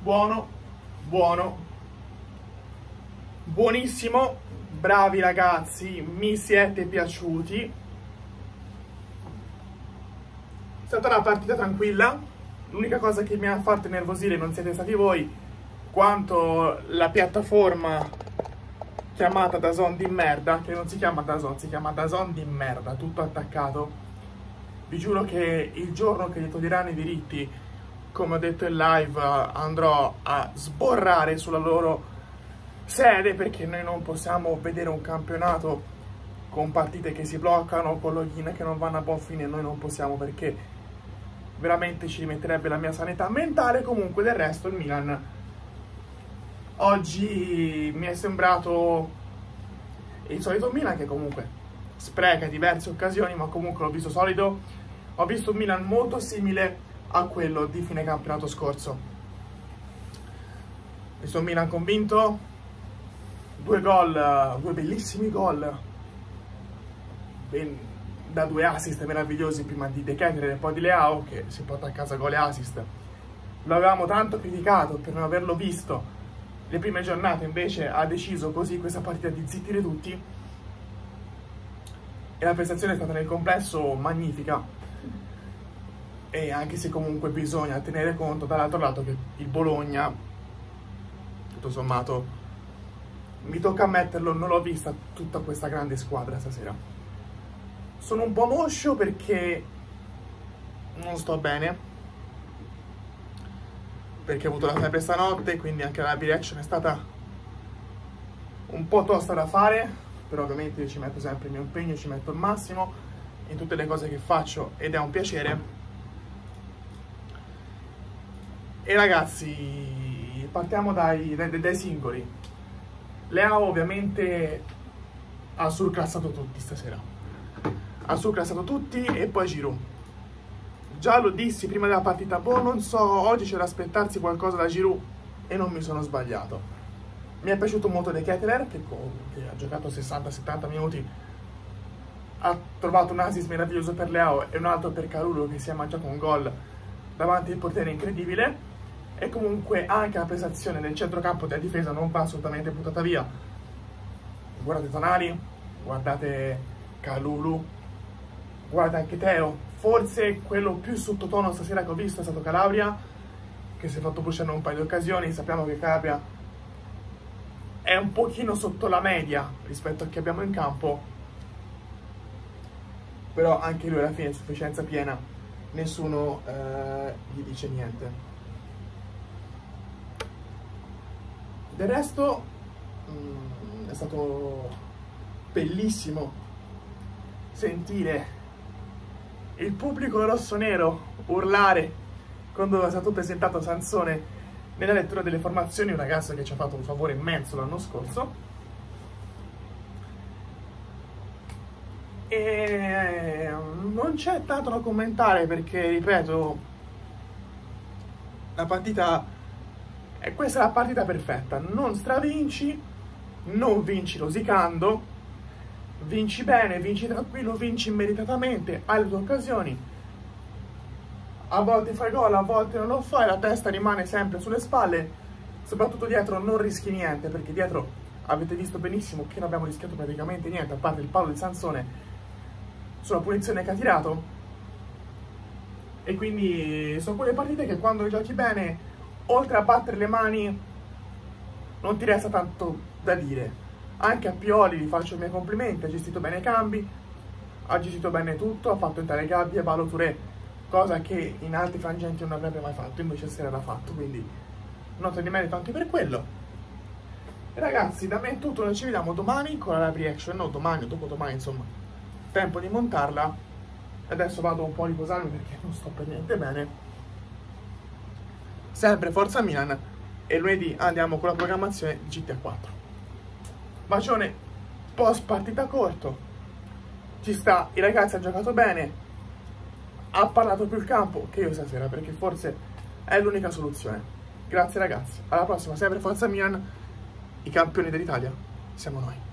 buono, buono, buonissimo, bravi ragazzi, mi siete piaciuti. È stata una partita tranquilla, l'unica cosa che mi ha fatto nervosire non siete stati voi, quanto la piattaforma chiamata Dazon di merda, che non si chiama Dazon, si chiama Dazon di merda, tutto attaccato. Vi giuro che il giorno che gli toglieranno i diritti come ho detto in live, andrò a sborrare sulla loro sede perché noi non possiamo vedere un campionato con partite che si bloccano, con login che non vanno a buon fine, noi non possiamo perché veramente ci rimetterebbe la mia sanità mentale, comunque del resto il Milan oggi mi è sembrato il solito Milan che comunque spreca diverse occasioni, ma comunque l'ho visto solido, ho visto un Milan molto simile a quello di fine campionato scorso. Sono Milan convinto, due gol, due bellissimi gol, ben, da due assist meravigliosi prima di De Ketterer e poi di Leao che si porta a casa gol e assist. Lo avevamo tanto criticato per non averlo visto. Le prime giornate, invece ha deciso così questa partita di zittire tutti. E la prestazione è stata nel complesso magnifica e anche se comunque bisogna tenere conto dall'altro lato che il Bologna tutto sommato mi tocca ammetterlo non l'ho vista tutta questa grande squadra stasera. Sono un po' moscio perché non sto bene. Perché ho avuto la febbre stanotte quindi anche la reaction è stata un po' tosta da fare però ovviamente io ci metto sempre il mio impegno ci metto il massimo in tutte le cose che faccio ed è un piacere e ragazzi, partiamo dai, dai, dai singoli. Leo ovviamente ha surclassato tutti stasera. Ha surclassato tutti e poi Giroud. Già lo dissi prima della partita, boh, non so, oggi c'è da aspettarsi qualcosa da Giroud e non mi sono sbagliato. Mi è piaciuto molto De Ketteler, che, che ha giocato 60-70 minuti, ha trovato un assist meraviglioso per Leo e un altro per Carulo che si è mangiato un gol davanti al portiere incredibile e comunque anche la prestazione del centrocampo della difesa non va assolutamente buttata via. Guardate Tonali, guardate Calulu, guardate anche Teo. Forse quello più sottotono stasera che ho visto è stato Calabria, che si è fatto bruciare un paio di occasioni. Sappiamo che Calabria è un pochino sotto la media rispetto a chi abbiamo in campo, però anche lui alla fine è sufficienza piena, nessuno eh, gli dice niente. Del resto mh, mm, è stato bellissimo sentire il pubblico rosso-nero urlare quando è stato presentato Sansone nella lettura delle formazioni, un ragazzo che ci ha fatto un favore immenso l'anno scorso. E non c'è tanto da commentare perché, ripeto, la partita e questa è la partita perfetta. Non stravinci, non vinci rosicando, vinci bene, vinci tranquillo, vinci meritatamente, hai le tue occasioni. A volte fai gol, a volte non lo fai, la testa rimane sempre sulle spalle. Soprattutto dietro non rischi niente, perché dietro avete visto benissimo che non abbiamo rischiato praticamente niente, a parte il palo di Sansone sulla punizione che ha tirato. E quindi sono quelle partite che quando giochi bene oltre a battere le mani non ti resta tanto da dire. Anche a Pioli gli faccio i miei complimenti, ha gestito bene i cambi, ha gestito bene tutto, ha fatto entrare Gabbia Balo Touré, cosa che in altri frangenti non avrebbe mai fatto, invece sera l'ha fatto, quindi nota di merito anche per quello. Ragazzi, da me è tutto, noi ci vediamo domani con la live reaction, no domani o dopodomani, insomma, tempo di montarla. Adesso vado un po' a riposarmi perché non sto per niente bene sempre Forza Milan e lunedì andiamo con la programmazione di GTA 4. Bacione post partita corto, ci sta, i ragazzi hanno giocato bene, ha parlato più il campo che io stasera perché forse è l'unica soluzione. Grazie ragazzi, alla prossima, sempre Forza Milan, i campioni dell'Italia siamo noi.